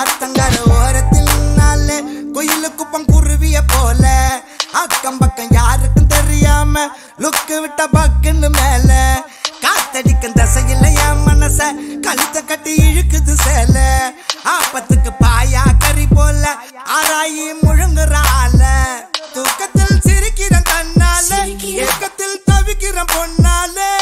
ஆத்தங்கர ஓரத்தில் நின்னாலே குயிலுக்கு பங்குருவிய போல. அக்கம் பக்கம் யாருக்கும் தெரியாம லுக்கு விட்ட பக்குன்னு மேல. காத்தடிக்கும் தசையில் என் மனச கழுத்த கட்டி இழுக்குது சேல. ஆப்பத்துக்கு பாயா கறி போல ஆராயி முழுங்குறால. தூக்கத்தில் சிரிக்கிற கண்ணால ஏக்கத்தில் தவிக்கிற பொண்ணாலே.